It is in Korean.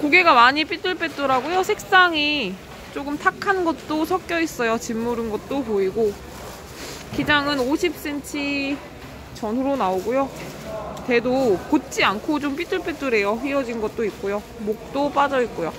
고개가 많이 삐뚤빼뚤하고요. 색상이 조금 탁한 것도 섞여 있어요. 짓무른 것도 보이고. 기장은 50cm 전후로 나오고요. 대도 곧지 않고 좀 삐뚤빼뚤해요. 휘어진 것도 있고요. 목도 빠져 있고요.